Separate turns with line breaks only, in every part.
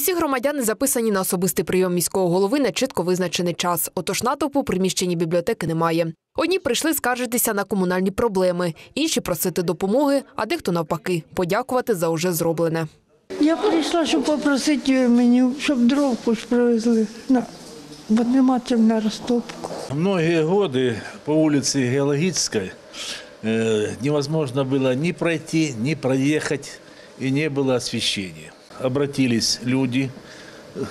Усі громадяни записані на особистий прийом міського голови на чітко визначений час. Отож натовпу у приміщенні бібліотеки немає. Одні прийшли скаржитися на комунальні проблеми, інші просити допомоги, а дехто навпаки подякувати за уже зроблене.
Я прийшла, щоб попросити мені, щоб дров хоч привезли. На, бо нема чим на розтопку.
Многие годы по улице Геологической э, невозможно было ни пройти, ни проехать, и не было освещения. Обратились люди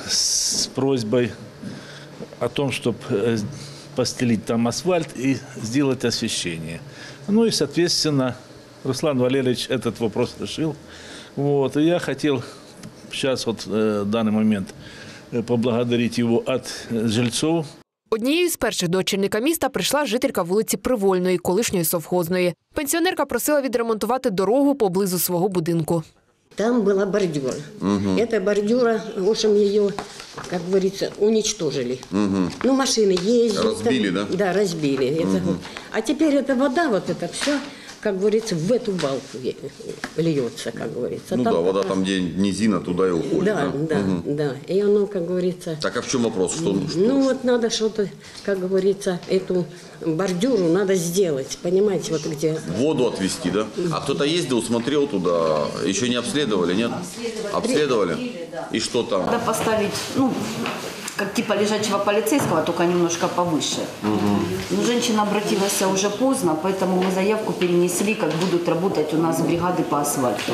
с просьбой о том, чтобы постелить там асфальт и сделать освещение. Ну и, соответственно, Руслан Валерьевич этот вопрос решил. Вот, и я хотел сейчас вот э, в данный момент э, поблагодарить его от э, жильцов
Однією з перших до очільника міста прийшла жителька вулиці Привольної, колишньої совхозної. Пенсіонерка просила відремонтувати дорогу поблизу свого будинку.
Там была бордюра. Эта бордюра, в общем, ее, как говорится, уничтожили. Ну, машины ездят.
Разбили,
там-
да?
Да, разбили. Это вот. А теперь эта вода, вот это все, как говорится, в эту балку льется, как говорится.
Ну
Там
да, вода
раз-
там, где низина, туда и уходит.
Да, да, да. И оно, как говорится,
Так а в чем вопрос? Что, что-
ну вот надо что-то, как говорится, эту бордюру надо сделать, понимаете, вот где
Воду отвезти, да? А кто-то ездил, смотрел туда, еще не обследовали, нет? Обследовали? И что там?
Надо поставить, ну, как типа лежачего полицейского, только немножко повыше. Но женщина обратилась уже поздно, поэтому мы заявку перенесли, как будут работать у нас бригады по асфальту.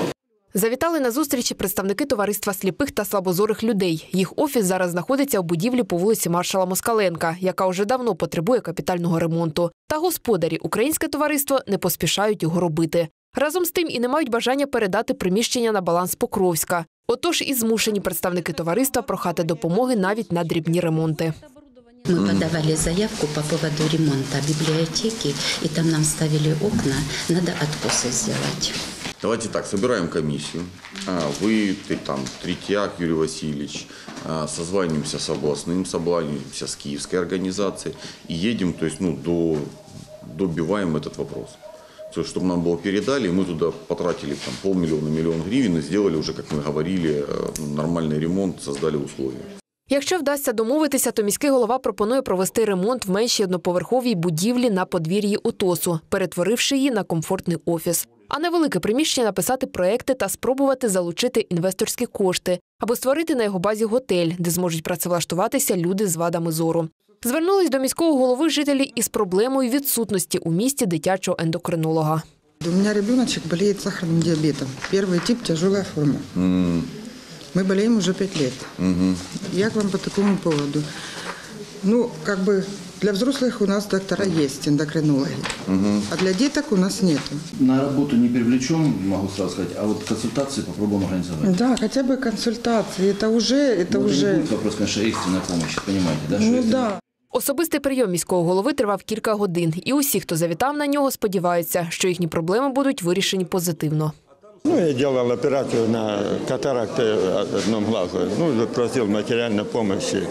Завітали на зустрічі представники товариства сліпих та слабозорих людей. Їх офіс зараз знаходиться у будівлі по вулиці маршала Москаленка, яка вже давно потребує капітального ремонту. Та господарі українське товариство не поспішають його робити. Разом з тим і не мають бажання передати приміщення на баланс Покровська. Отож і змушені представники товариства прохати допомоги навіть на дрібні ремонти.
Мы подавали заявку по поводу ремонта библиотеки, и там нам ставили окна, надо откосы сделать.
Давайте так, собираем комиссию. А, Вы, ты там, Третьяк Юрий Васильевич, а, созваниваемся с областным, созваниваемся с киевской организацией и едем, то есть, ну, до, добиваем этот вопрос. То есть, чтобы нам было передали, и мы туда потратили там полмиллиона, миллион гривен и сделали уже, как мы говорили, э, нормальный ремонт, создали условия.
Якщо вдасться домовитися, то міський голова пропонує провести ремонт в меншій одноповерховій будівлі на подвір'ї УТОСу, перетворивши її на комфортний офіс. А на велике приміщення написати проекти та спробувати залучити інвесторські кошти, або створити на його базі готель, де зможуть працевлаштуватися люди з вадами зору. Звернулись до міського голови жителі із проблемою відсутності у місті дитячого ендокринолога.
У меня ребеночек болеет сахарным диабетом. Первый тип – тяжелая форма. Мы болеем уже пять лет. Я к вам по такому поводу. Ну, как бы для взрослых у нас доктора есть, эндокринологи. А для деток у нас нет.
На работу не привлечем, могу сразу сказать, а вот консультации попробуем организовать.
Да, хотя бы консультации. Это уже, это
Ну, это не
уже.
будет вопрос, конечно, экстренной помощи, понимаете, да? что
Ну
это-
да.
Особистий прийом міського голови тривав кілька годин, і усі, хто завітав на нього, сподіваються, що їхні проблеми будуть вирішені позитивно.
Ну, я делал операцию на катаракты одним глазу. Ну, просил материальной помощи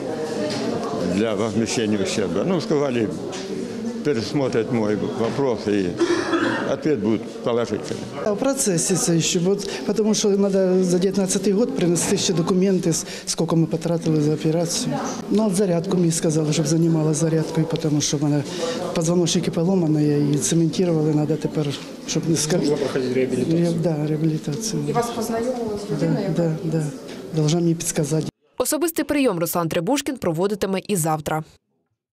для возмещения ущерба. Ну, сказали, пересмотрят мой вопрос, и ответ будет положительный.
А В процессе це ще, вот, потому що треба за 19 год принести ще документи, с- скільки ми потратили за операцію. Ну, от зарядку мені сказали, щоб займалася зарядкою, тому що в мене позвоночники поломані, і цементували, треба тепер, щоб не скар... проходити реабілітацію. Да, реабілітацію. І вас познайомили з людиною? Да, да, да. Должна мені підказати.
Особистий прийом Руслан Требушкін проводитиме і завтра.